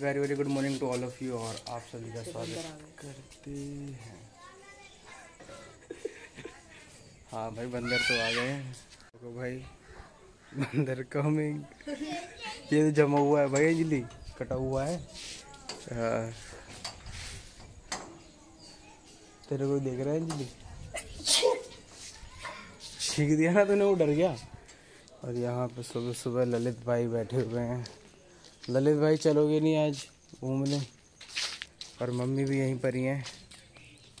Very very good morning to all of you और आप सभी का स्वागत करते हैं। हाँ भाई बंदर तो आ गए हैं। देखो भाई बंदर कमिंग ये तो जमा हुआ है भाई अंजलि कटा हुआ है। हाँ। तेरे को देख रहा है अंजलि छीक दिया ना तूने वो डर गया। और यहाँ पे सुबह सुबह ललित भाई बैठे हुए हैं। ललित भाई चलोगे नहीं आज घूमने? और मम्मी भी यहीं पर ही हैं।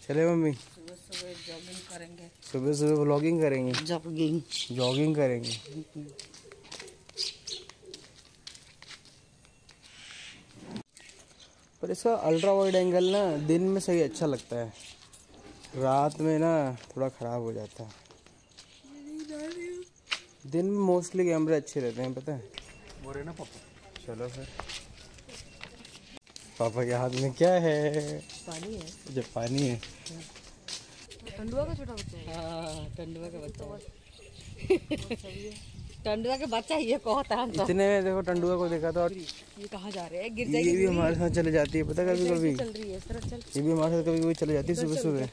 चले मम्मी? सुबह सुबह जॉगिंग करेंगे? सुबह सुबह व्लॉगिंग करेंगे? जॉगिंग जॉगिंग करेंगे पर इसका अल्ट्रा वाइड एंगल ना दिन में सही अच्छा लगता है। रात में ना थोड़ा ख़राब हो जाता है। दिन में मोस्टली कैमरे अच्छे रहते हैं पता है? बोरे ना पापा। चलो फिर। पापा के हाथ में क्या है? पानी है। जब पानी है। टंडुआ का छोटा बच्चा है। हाँ टंडुआ का बच्चा टंडुआ के बच्चा ये कहता है इतने में देखो टंडुआ को देखा था और ये कहाँ जा रहे हैं? गिर जाएगी ये भी हमारे साथ चले जाती है पता कभी कभी? चल रही है इस तरह चल। ये भी हमारे साथ कभी कभी चले जाती है सुबह सुबह।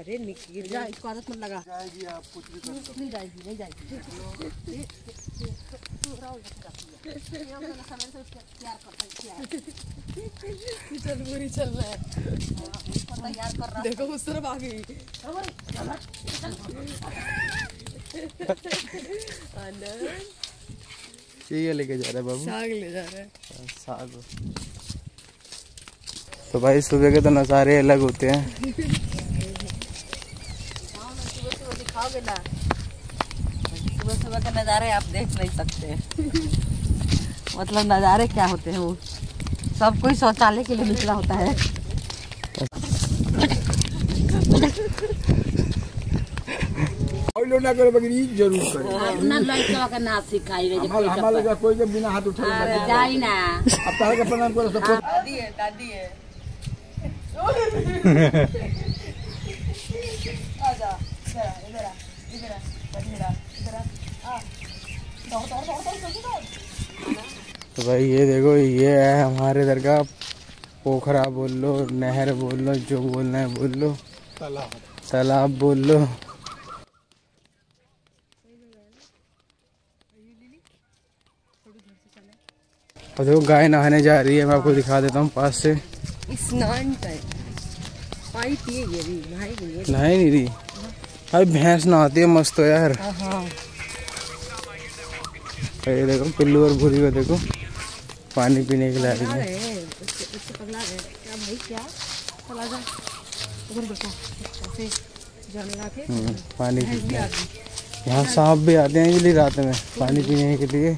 अरे गिर इसको आदत मत लगा। जाएगी आप कुछ भी नहीं जाएगी नहीं जाएगी चल पूरी चल रहा है देखो उस तरफ़ आ गई। ये लेके जा रहा है बाबू। साग ले जा रहा है साग। तो भाई सुबह के तो नज़ारे अलग होते हैं सुबह सुबह ना सुबह सुबह के नज़ारे आप देख नहीं सकते। मतलब नज़ारे क्या होते हैं वो? सब कोई शौचालय के लिए निकला होता है। ना करे बगरी ज़रूर करे। अपना लड़का का ना सिखाई रे हमारा हमारा लगा कोई के बिना हाथ उठा अरे जाई ना। अब तार के प्रणाम करो सब दादी है दादी है आजा इधर आ इधर आ इधर आ इधर आ इधर आ आ दौड़ दौड़ दौड़ दौड़ दौड़ दौड़ तो भाई ये देखो ये है हमारे इधर का पोखरा बोल लो नहर बोल लो जो बोलना है बोल। लो तालाब बोल। लो और देखो गाय नहाने जा रही है मैं आपको दिखा देता हूँ पास से। स्नान नहाई नहीं रही। अरे भैंस नहाती है मस्त हो यार। हाँ हाँ। ये देखो पिल्लू और भूरी को देखो। पानी पीने के लिए आ रही है। के हम्म, पानी यहाँ सांप भी आते हैं इसलिए रात में पानी पीने के लिए।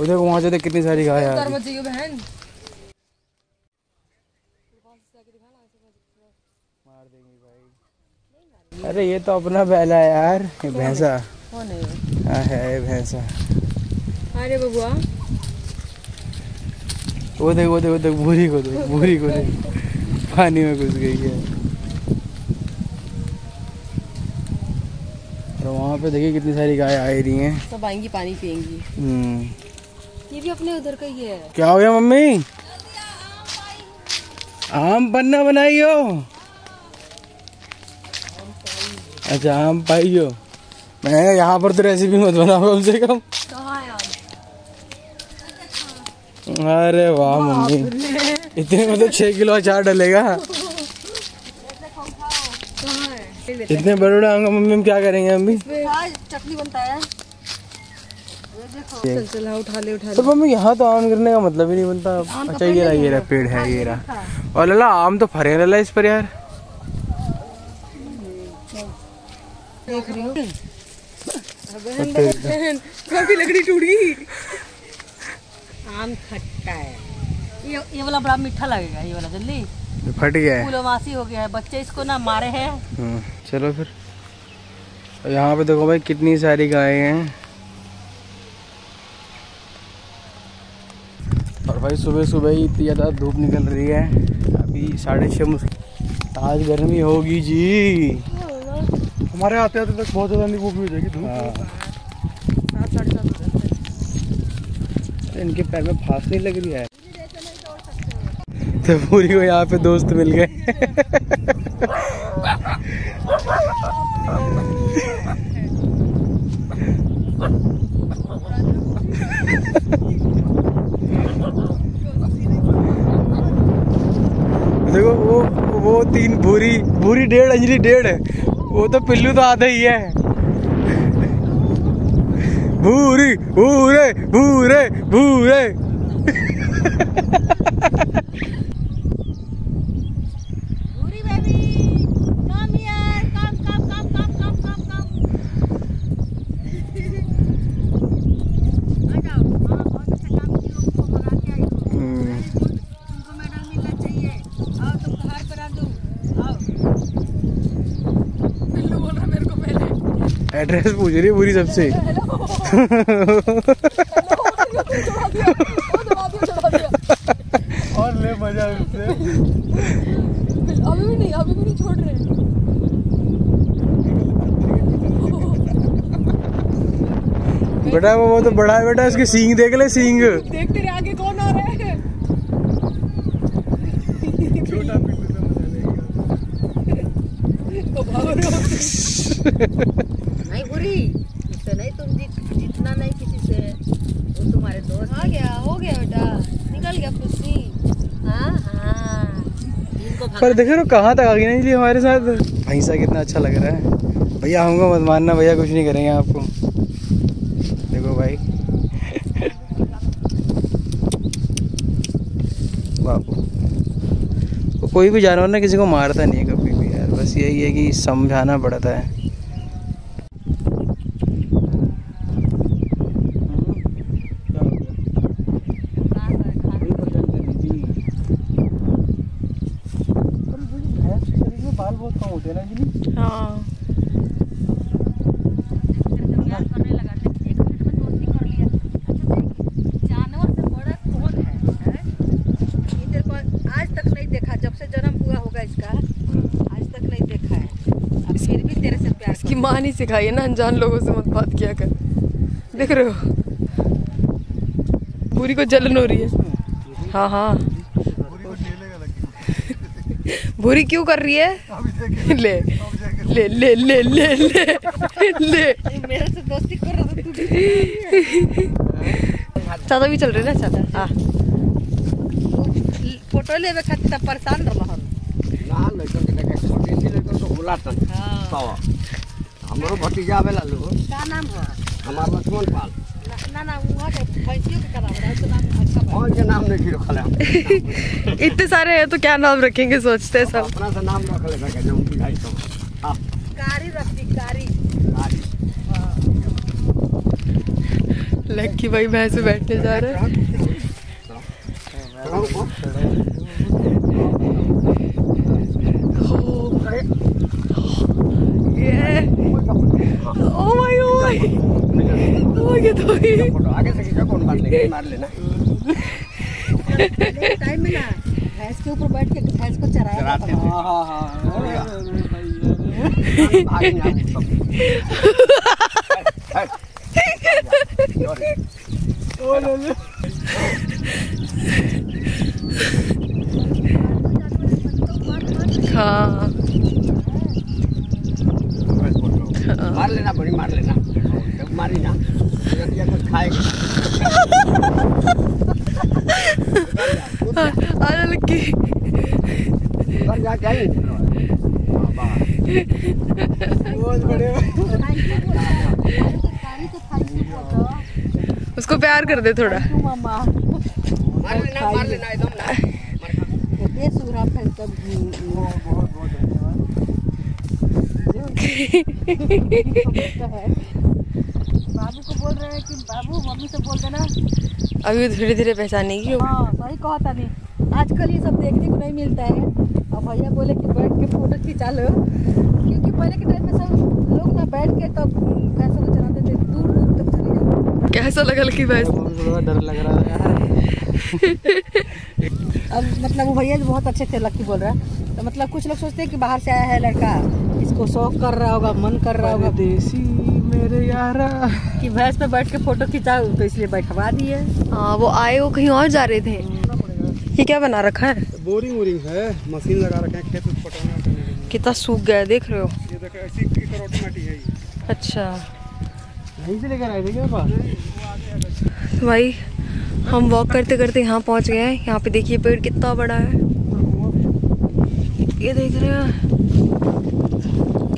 उधर वहाँ से देख कितनी सारी गाय आ अरे ये तो अपना बैला है यार ये भैंसा। है? हाँ? है भैंसा। अरे बबुआ। वो देख वो देख वो देख भूरी को देख भूरी को देख। पानी में घुस गई है। और वहाँ पे देखिए कितनी सारी गाय आ रही हैं। सब आएँगी पानी पियेंगी हम्म, ये भी अपने उधर का ही है। क्या हो गया मम्मी? आम पन्ना बनाई हो अच्छा आम पाई हो मैं यहाँ पर तो रेसिपी मत बनाओ कम से कम। अरे वाह मम्मी। इतने में तो छह किलो अचार डलेगा। इतने बड़े आम मम्मी हम क्या करेंगे मम्मी? चटनी बनता है। चल चल हाँ उठा ले उठा तो मम्मी यहाँ तो आम गिरने का मतलब ही नहीं बनता। अच्छा ये रहा ये रहा पेड़ है ये रहा। और लला आम तो फरे लला इस पर यार। देख रही हूँ। बहन काफ़ी लकड़ी टूट गई। आम खट्टा है ये ये वाला बड़ा मीठा लगेगा ये वाला जल्दी। फट गया है। फूलवासी हो गया है बच्चे इसको ना मारे हैं। हम्म, चलो फिर। और यहाँ पे देखो भाई कितनी सारी गायें हैं। और भाई सुबह सुबह ही इतनी ज़्यादा धूप निकल रही है। अभी साढ़े छः मुश्किल आज गर्मी होगी जी। हमारे आते आते तक बहुत ज़्यादा भी हो जाएगी धूप। हाँ सात साढ़े सात हो हैं। इनके पैर में फांस नहीं लग रही है। तो पूरी को यहाँ पे दोस्त मिल गए। देखो, वो वो तीन भूरी भूरी डेढ़, अंजलि डेढ़। वो तो पिल्लू तो आधा ही है। भूरी भूरे भूरे भूरे। पूरी बेबी कम यार कम कम कम कम कम कम कम आ जाओ बहुत अच्छा काम की वो बना के आई हम्म। वेरी गुड तुमको मेडल मिलना चाहिए। आओ तुमको हार करा दूँ आओ। बिल्लू बोल रहा मेरे को एड्रेस पूछ रही है पूरी सबसे। और ले मज़ा उससे अभी भी नहीं अभी भी नहीं छोड़ रहे बेटा वो तो बड़ा है बेटा उसके सींग देख ले सींग। देख तेरे आगे कौन आ रहा है छोटा पिल्लू से मज़ा लेगा तो भाग रहे हो नहीं बुरी मुझसे नहीं तुम जीत जीतना नहीं किसी से वो तुम्हारे दोस्त आ गया हो गया बेटा निकल गया खुशी हाँ हाँ इनको पर देखे रो कहाँ तक आ गई नहीं हमारे साथ। भैंसा कितना अच्छा लग रहा है। भैया हमको मत मानना भैया कुछ नहीं करेंगे आपको। देखो भाई। बापू कोई भी जानवर ना किसी को मारता नहीं है कभी भी यार। बस यही है कि समझाना पड़ता है बाल बहुत कम होते हैं ना जी हाँ प्यार करने लगा एक मिनट में दोस्ती कर लिया अच्छा देख जानवर से बड़ा कौन है हैं? ये तेरे को आज तक नहीं देखा जब से जन्म हुआ होगा इसका आज तक नहीं देखा है अब फिर भी इसकी माँ नहीं सिखाई है ना अनजान लोगों से मत बात किया कर। देख रहे हो? पूरी को जलन हो रही है। हाँ हाँ। को भूरी क्यों कर रही है? ले ले ले ले ले ले ले। मेरे से दोस्ती कर रहा था तू भी चाचा भी चल रहे ना? चाचा। हाँ। फ़ोटो लेवे खातिर त परेशान रहल ना लड़कन के देखे छोटी सी लड़कन तो बोला तन हाँ। तो हमरो भतीजा आवेला लो का नाम है हमार लक्ष्मण पाल ना ना वहाँ के भैंसियों के कराव रहा है तो नाम अच्छा और के नाम नहीं रखल है इतने सारे हैं तो क्या नाम रखेंगे सोचते हैं सब अपना से नाम रख ले के नाम बुझाई तो हाँ कारी रखती कारी लक्की भाई भैंस बैठने जा रहे हैं ये ओ माय गॉड ओ ये तो ही आगे से खींचा कौन मार लेगा मार लेना। टाइम मिला। भैंस के ऊपर बैठ के भैंस को चराया थे था। हाँ। हाँ भाग नहीं हाँ मार लेना बड़ी मार लेना जब मारी ना जब ये कुछ खाएगा बहुत बड़े उसको प्यार कर दे थोड़ा। तू मामा मार लेना मार लेना एकदम ना ये सुरा भैंस का बहुत बहुत बाबू को बोल रहे हैं कि बाबू मम्मी से बोल देना अभी धीरे धीरे पहचानेगी। हाँ सही कहा था नहीं आजकल ये सब देखने को नहीं मिलता है। और भैया बोले कि बैठ के फ़ोटो खिंचा लो। क्योंकि पहले के टाइम में सब लोग ना बैठ के तब भैंसों को चलाते थे। दूर दूर तक चले जाते कैसा लगा लक्की भैंस थोड़ा डर लग रहा है। अब मतलब वो भैया जो बहुत अच्छे थे लक्की बोल रहा है। तो मतलब कुछ लोग सोचते हैं कि बाहर से आया है लड़का। इसको शौक कर रहा होगा मन कर रहा होगा। देसी मेरे यारा। कि भैंस पे बैठ के फ़ोटो खिंचाओ तो इसलिए बैठवा दिए। हाँ वो आए वो कहीं और जा रहे थे। ये क्या बना रखा है? बोरिंग वोरिंग है मशीन लगा रखे हैं खेत पटाने। कितना सूख गया देख रहे हो? ये देखो ऐसी करोटी माटी है ये। अच्छा। यहीं से लेकर आए थे क्या पास? भाई हम वॉक करते करते यहाँ पहुँच गए हैं। यहाँ पे देखिए पेड़ कितना बड़ा है। ये देख रहे हैं?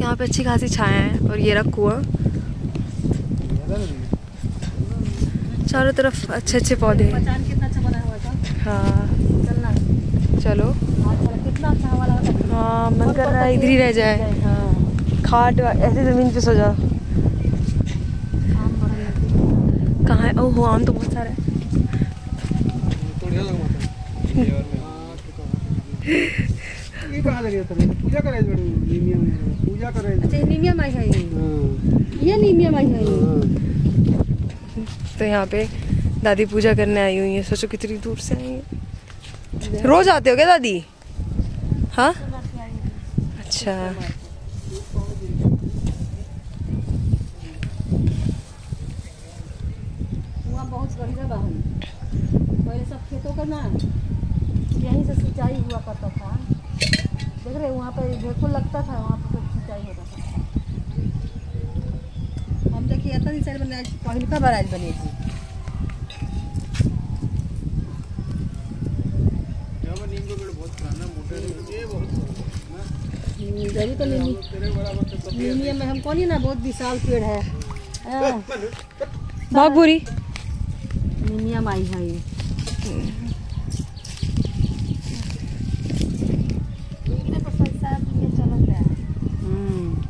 यहाँ पे अच्छी खासी छाया है और ये रहा कुआँ चारों तरफ़ अच्छे अच्छे पौधे हैं। अच्छा बना हुआ था। हाँ। चलो। अच्छा हाँ मन कर रहा है इधर ही रह जाए। खाट ऐसे ज़मीन पे सो जाओ कहाँ है? ओहो आम तो बहुत सारा है। पूजा करे नीमिया में पूजा करे अच्छा नीमिया माई है ये। हाँ। नीमिया माई है हाँ। तो यहाँ पे दादी पूजा करने आई हुई है। सोचो कितनी दूर से आई है। रोज आते हो क्या दादी? हाँ? अच्छा। बहुत बढ़िया बहन। पहले सब खेतों का ना यहीं से सिंचाई हुआ करता था। देख रहे वहाँ पे ढेकुर लगता था, वहाँ पे सिंचाई होता था। हम देखिए, इतना साइड बने आज बार आज बनी थी। तो नीमिया में हम कौन ही ना बहुत विशाल पेड़ है। हाँ, बहुत बुरी नीमिया माई है ये। हम्म,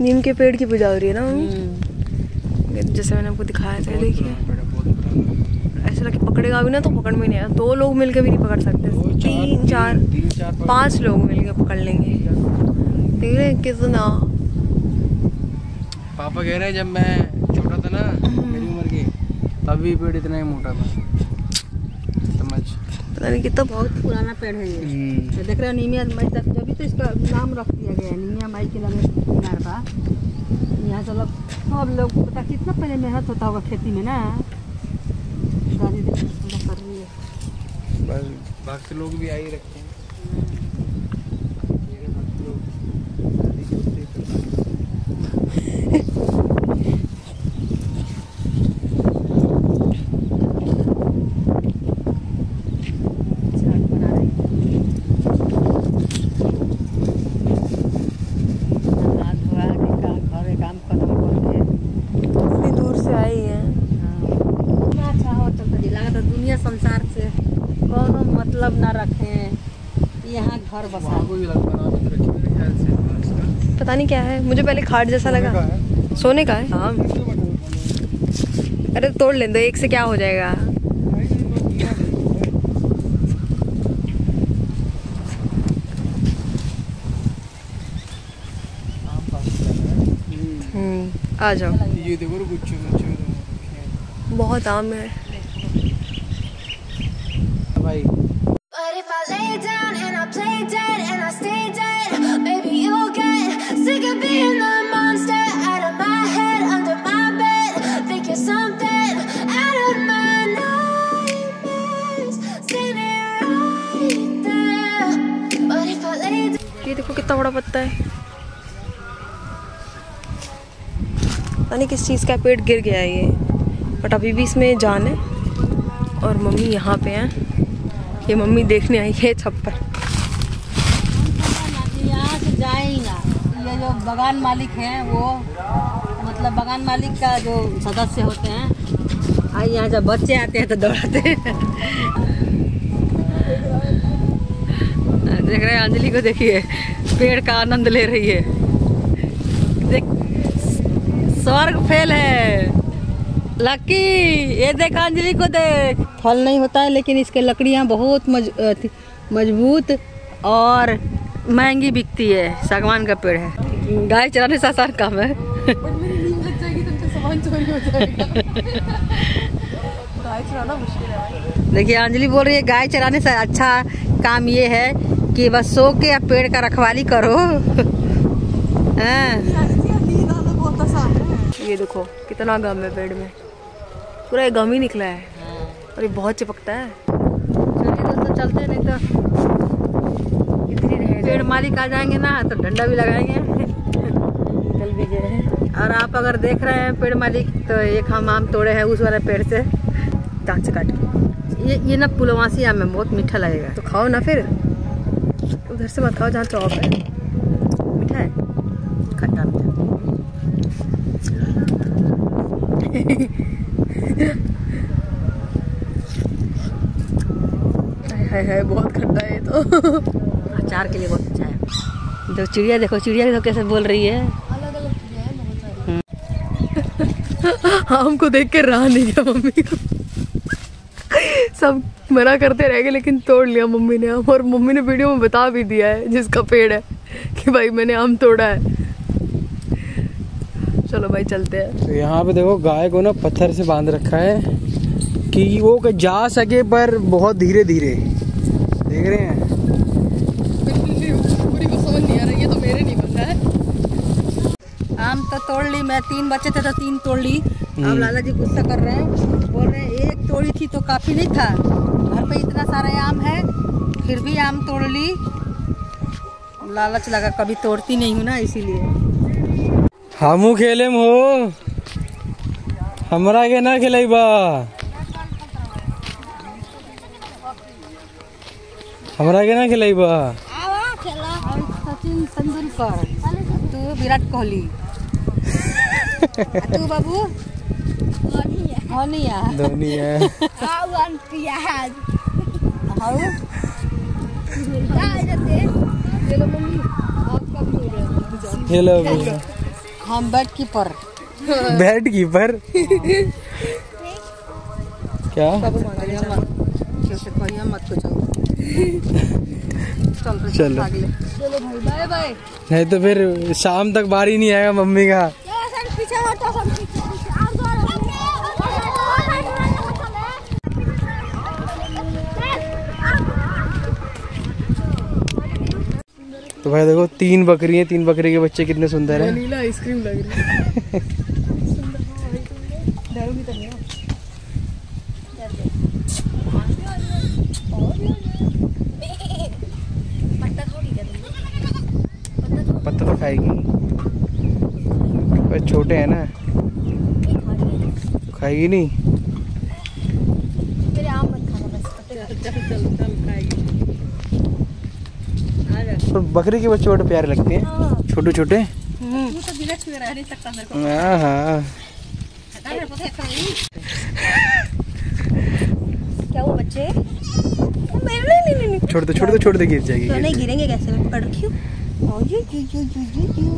नीम के पेड़ की पूजा हो रही है ना मम्मी? हम्म। जैसे मैंने आपको दिखाया था देखिए। ऐसा लगे पकड़ेगा भी ना तो पकड़ में नहीं आया। दो लोग मिलके भी नहीं पकड़ सकते। तीन चार पाँच। लोग मिलके पकड़ लेंगे। देख रहे कितना? पापा कह रहे हैं जब मैं छोटा था ना मेरी उम्र की तभी पेड़ इतना ही मोटा था। समझ? पता नहीं कितना बहुत पुराना पेड़ है ये। तो देख रहे हो नीमिया माई तक जब तो इसका नाम रख दिया गया है नीमिया माई के लगे किनार यहाँ से लोग सब लोग पता कितना पहले मेहनत होता होगा खेती में ना? भक्त लोग भी आ ही रखते हैं मेरे भक्त लोग दादी के उत्ते करते हैं। चाट बना रही हाथ धोआ के काम घर के काम खत्म करके इतनी दूर से आई है कितना अच्छा हो चलता जी लगा था दुनिया संसार से कोनो मतलब ना रखें। यहाँ घर बसा। पता नहीं क्या है मुझे पहले खाट जैसा लगा। सोने का है? हाँ। अरे तोड़ लें दो एक से क्या हो जाएगा? आम पास चल रहा है हम्म आ जाओ। ये देखो। बहुत आम है। भाई But if I lay down and I play dead and I stay dead, maybe you'll get sick of being the monster out of my head, under my bed. Think you're something out of my nightmares, standing right there. But if I lay down. ये देखो कितना बड़ा पत्ता है पता नहीं किस चीज़ का पेड़ गिर गया है ये बट अभी भी इसमें जान है और मम्मी यहाँ पे हैं ये मम्मी देखने आई है छप्पर। यहाँ से जाएगा। ये जो बगान मालिक हैं, वो मतलब बगान मालिक का जो सदस्य होते हैं आई यहाँ जब बच्चे आते हैं तो दौड़ाते हैं। देख रहे हैं, अंजलि को देखिए, पेड़ का आनंद ले रही है। देख, स्वर्ग फेल है। लकी ये देख अंजलि को देख। फल नहीं होता है लेकिन इसके लकड़ियाँ बहुत मज, मज़बूत और महँगी बिकती है। सागवान का पेड़ है। गाय चराने से आसान काम है। देखिए अंजलि बोल रही है गाय चराने से अच्छा काम ये है कि बस सो के या पेड़ का रखवाली करो। हाँ। ये देखो कितना गम है पेड़ में। पूरा एक गम ही निकला है। और ये बहुत चिपकता है। चलिए दोस्तों चलते नहीं तो रहे पेड़ मालिक आ जाएँगे ना तो डंडा भी लगाएँगे। निकल भी गए हैं। और आप अगर देख रहे हैं पेड़ मालिक तो एक हम आम तोड़े हैं उस वाले पेड़ से। दांत से काट। के ये ये ना पुलवासी आम है बहुत मीठा लगेगा। तो खाओ ना फिर। उधर से मत खाओ जहाँ चौक है। हाय हाय हाय बहुत खट्टा है तो। अचार के लिए बहुत अच्छा है। तो चिड़िया देखो चिड़िया देखो कैसे बोल रही है। हमको देख के रहा नहीं गया मम्मी को। सब मना करते रह गए लेकिन तोड़ लिया मम्मी ने। आम और मम्मी ने वीडियो में बता भी दिया है जिसका पेड़ है कि भाई मैंने आम तोड़ा है। चलो भाई चलते हैं। तो यहाँ पे देखो गाय को ना पत्थर से बाँध रखा है कि वो जा सके पर बहुत धीरे धीरे देख रहे हैं? तो मेरे नहीं बन है। आम तो तोड़ ली मैं तीन बच्चे थे तो तीन तोड़ ली। अब लाला जी गुस्सा कर रहे हैं बोल रहे हैं एक तोड़ी थी तो काफ़ी नहीं था। घर पे इतना सारा आम है फिर भी आम तोड़ ली। लालच लगा कभी तोड़ती नहीं हूँ ना इसीलिए। हमू खेले हो हमरा के ना खिलाइबा हमरा के ना खिलाइबा सचिन तेंदुलकर तू विराट कोहली। तू बाबू? धोनिया धोनी है हाउ खेलो अभी। हम बेड कीपर। Bed keeper? क्या? चल। नहीं तो फिर शाम तक बारी नहीं आएगा मम्मी का। तो भाई देखो तीन बकरी हैं तीन बकरी के बच्चे कितने सुंदर हैं। नीला आइसक्रीम लग रही है। पत्ता तो खाएगी। पर छोटे हैं ना। खाएगी नहीं। पर बकरी के बच्चे बड़े प्यारे लगते हैं। छोटे छोटे तू तो विराट में रह नहीं सकता मेरे को। हाँ हाँ। क्या वो बच्चे? छोड़ दो छोड़ दो छोड़ दो गिर जाएगी तो नहीं गिरेंगे कैसे? पकड़ हूँ।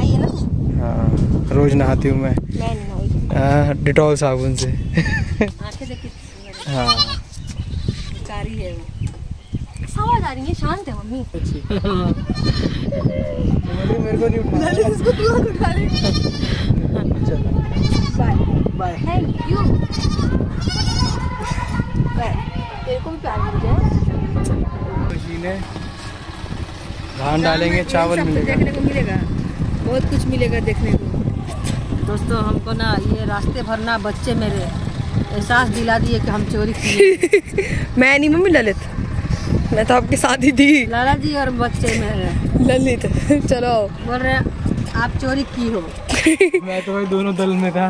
है ना? हाँ रोज नहाती हूँ मैं। हाँ, डिटॉल साबुन से। आँखें देख हाँ कारी है वो आवाज़ आ रही है शांत है मम्मी। मेरे को नहीं उठा इसको तू उठा ले। बाय थैंक यू तेरे को भी प्यार मिल जाए मशीन है धान डालेंगे चावल मिलेगा। देखने को मिलेगा। बहुत कुछ मिलेगा देखने को। दोस्तों हमको ना ये रास्ते भर ना बच्चे मेरे एहसास दिला दिए कि हम चोरी किए मैं नहीं मम्मी ललित। मैं तो आपके साथ ही थी लाला जी और बच्चे मेरे। ललित चलो। बोल रहे आप चोरी की हो। मैं तो भाई दोनों दल में था।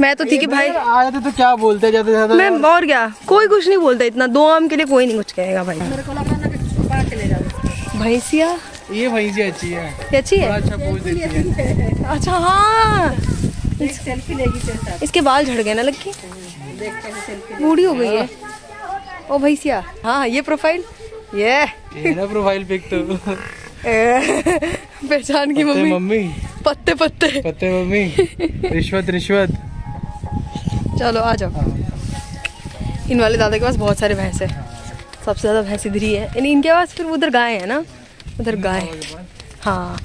मैं तो थी कि भाई आए थे तो क्या बोलते से ज़्यादा मैं और क्या कोई कुछ नहीं बोलता इतना दो आम के लिए कोई नहीं कुछ कहेगा भाई। मेरे को लगा ना कि छुपा के ले जाओ। भैंसिया? ये से अच्छी है। ये अच्छी है? अच्छा पोज देती है। अच्छा हाँ। एक सेल्फी लेगी तेरे साथ। इसके बाल झड़ गए ना देख के सेल्फी बूढ़ी हो गई है। ओ भैंसिया। हाँ ये प्रोफ़ाइल ये। ये ना प्रोफ़ाइल पिक तो। पहचान की मम्मी। मम्मी। पत्ते पत्ते। पत्ते मम्मी। रिश्वत रिश्वत। चलो आ जाओ। इन वाले दादा के पास बहुत सारे भैंस है। सबसे ज़्यादा भैंस इधर ही है। यानी इनके पास फिर उधर गाय है ना? उधर गाय। हाँ।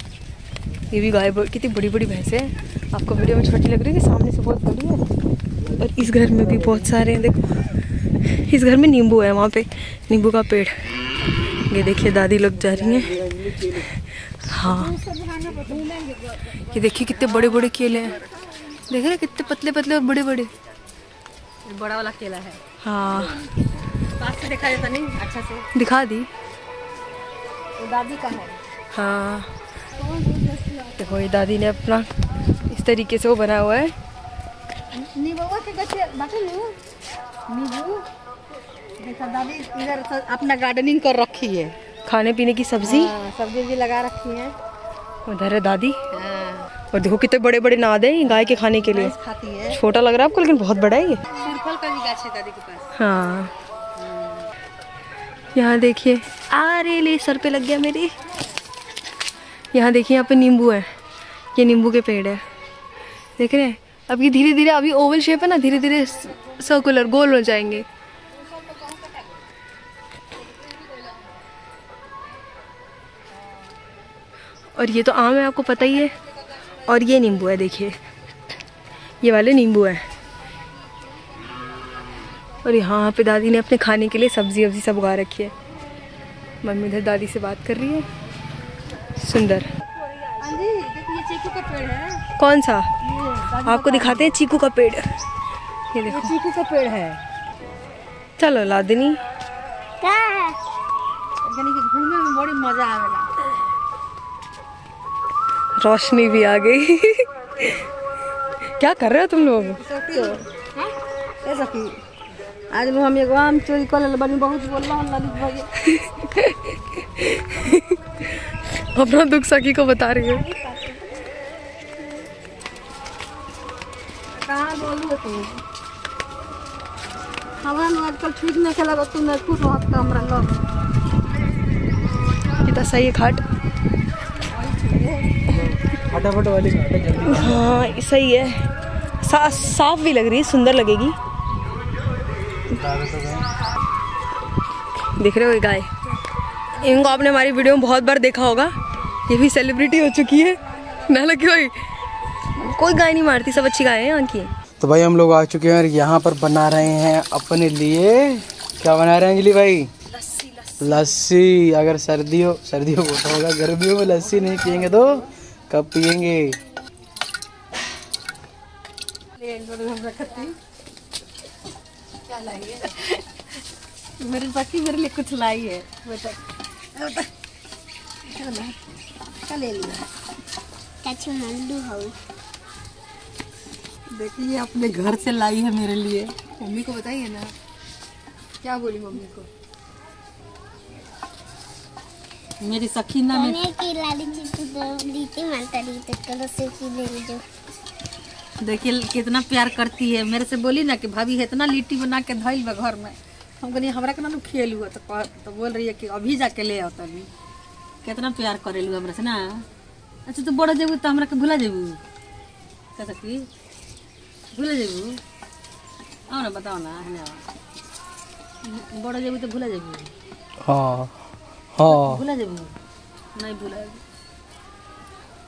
ये भी गाय कितनी बड़ी बड़ी भैंस है। आपको वीडियो में छोटी लग रही है सामने से बहुत बड़ी है? और इस घर में भी बहुत सारे हैं। देखो इस घर में नींबू है वहाँ पे नींबू का पेड़। ये देखिए दादी लोग जा रही हैं। हाँ। ये देखिए कितने बड़े बड़े केले हैं। देख रहे कितने पतले पतले और बड़े बड़े बड़ा वाला केला है। हाँ। पास से देखा जाता नहीं? अच्छा से। दिखा दी। वो दादी का है। हाँ। देखो ये दादी ने अपना इस तरीके से वो बना हुआ है। नींबू के नींबू। इधर अपना गार्डनिंग कर रखी है। खाने पीने की सब्ज़ी? हाँ, सब्ज़ी भी लगा रखी है। उधर है दादी। हाँ, और देखो कितने बड़े बड़े नाद है गाय के खाने के लिए। खाती है। छोटा लग रहा है आपको लेकिन बहुत बड़ा है ये। सिरफल का भी गाछ है दादी के पास। हाँ। यहाँ देखिए। अरे ले सर पे लग गया मेरे। यहाँ देखिए यहाँ पे नींबू है। ये नींबू के पेड़ है। देख रहे हैं? अब ये धीरे धीरे अभी ओवल शेप है ना धीरे धीरे सर्कुलर गोल हो जाएँगे। और ये तो आम है आपको पता ही है। और ये नींबू है देखिए। ये वाले नींबू है। और यहाँ पे दादी ने अपने खाने के लिए सब्ज़ी वब्जी सब उगा रखी है। मम्मी इधर दादी से बात कर रही है। सुंदर। चीकू का पेड़ है। कौन सा? आपको दिखाते हैं चीकू का पेड़। ये देखो। चीकू का पेड़ है। चलो लादिनी। यानी कि घूमने में बड़ी मज़ा आवेला रोशनी भी आ गई। क्या कर रहे हो तुम लोग? आज हम एगो आम चोरी कर ले बनी बहुत बोल रहा हूँ ललित भाई। अपना दुख सखी को बता रही हो। कहाँ बोलू तू हमारा आजकल ठीक नहीं खेला तू नहीं खुश रहत का हमरा कितना सही है खाट। फटाफट वाली है जल्दी। हाँ सही है। सा, साफ़ भी लग रही है सुंदर लगेगी। देख रहे हो ये गाय? इनको आपने हमारी वीडियो में बहुत बार देखा होगा। ये भी सेलिब्रिटी हो चुकी है। ना लगी कोई कोई गाय नहीं मारती सब अच्छी गाय है यहाँ की। तो भाई हम लोग आ चुके हैं और यहाँ पर बना रहे हैं अपने लिए। क्या बना रहे हैं अंजलि भाई? लस्सी अगर सर्दी हो सर्दियों को तो होगा। गर्मियों में लस्सी नहीं पियेंगे तो? कब पियेंगे? मेरी पक्की मेरे लिए कुछ लाई है। बेटा बेटा, ले? लिया? देखिए अपने घर से लाई है मेरे लिए। मम्मी को बताइए ना। क्या बोली मम्मी को? मेरी सखीना में देखिए कितना प्यार करती है। मेरे से बोली ना कि भाभी इतना लिट्टी बना के धइल बा घर में। हम कहनी हमरा के ना खेल हुआ तो कह तो बोल रही है कि अभी जाके ले आओ तभी। कितना प्यार करेलू हमरा से ना। अच्छा तू बड़ा जेबू तो हमरा के भुला जेबू। क्या सकी भुला जेबू? आओ ना बताओ ना बड़ा जेबू तो भुला जेबू। हाँ। हाँ। भुला जेबू नहीं भुला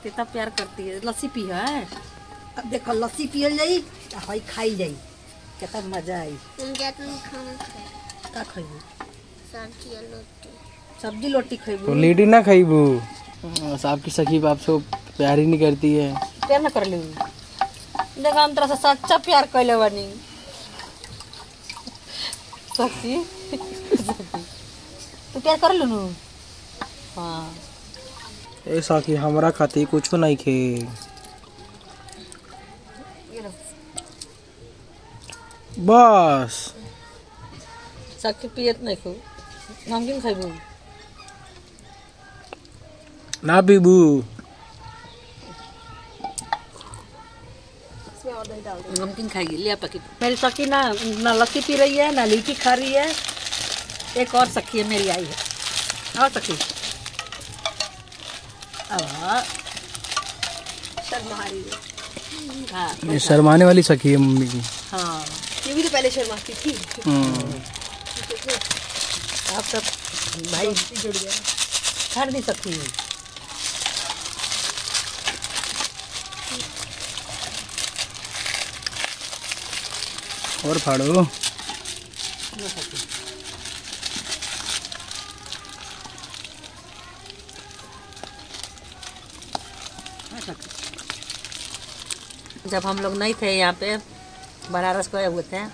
कितना प्यार करती है। लस्सी पी है? अब देखो लस्सी पियल जाई आ हई खाई जाई। कितना मज़ा आई। का खइबू? सब्ज़ी लोटी तो लेडी ना खाइबू। आपकी सखी बाप से प्यार ही नहीं करती है। प्यार ना कर ले देखो हम तरह से सच्चा प्यार कैले बनी। सच्ची तू कर लू? हाँ। ए सखी हमरा खाती कुछ नहीं खे। बस। सखी पियत नहीं खू। नमकीन खइबू। ना बीबू नमकीन खाएगी। लिया पैकेट। मेरी सखी ना ना लस्सी पी रही है ना लीची खा रही है। एक और सखी है मेरी आई है। और सखी। अब हाँ हाँ ये शर्माने वाली सखी है मम्मी की। हाँ। ये भी तो पहले शर्माती थी। हम्म। आप सब भाई जुड़ गया छाड़ दी सखी और फाड़ो। जब हम लोग नहीं थे यहाँ पे बनारस गए हुए थे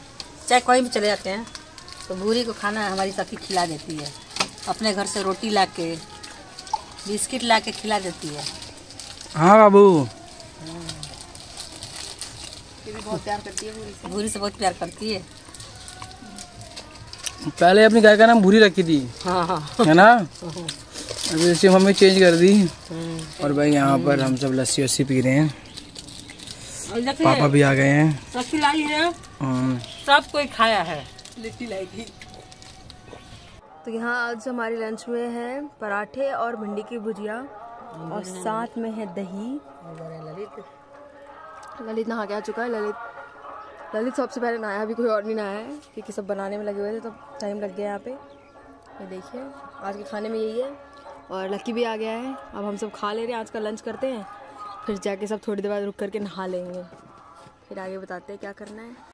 चाहे कहीं भी चले जाते हैं तो भूरी को खाना हमारी सखी खिला देती है। अपने घर से रोटी ला के बिस्किट ला के खिला देती है। हाँ बाबू। भूरी से। बहुत प्यार करती है। पहले अपनी गाय का नाम भूरी रखी थी हाँ हाँ। है ना? अभी इसे मम्मी चेंज कर दी। और भाई यहाँ पर हम सब लस्सी वस्सी पी रहे हैं। पापा भी आ गए हैं। सखी लाई है। हम्म, सब कोई खाया है। लिट्टी लाई थी। तो यहाँ आज हमारे लंच में है पराठे और भिंडी की भुजिया और साथ में है दही। ललित नहा के आ चुका है। ललित ललित सबसे पहले नहाया अभी कोई और नहीं नहाया है क्योंकि सब बनाने में लगे हुए थे तो टाइम लग गया यहाँ पे। ये देखिए आज के खाने में यही है। और लक्की भी आ गया है। अब हम सब खा ले रहे हैं। आज का लंच करते हैं। फिर जाके सब थोड़ी देर बाद रुक करके नहा लेंगे। फिर आगे बताते हैं क्या करना है।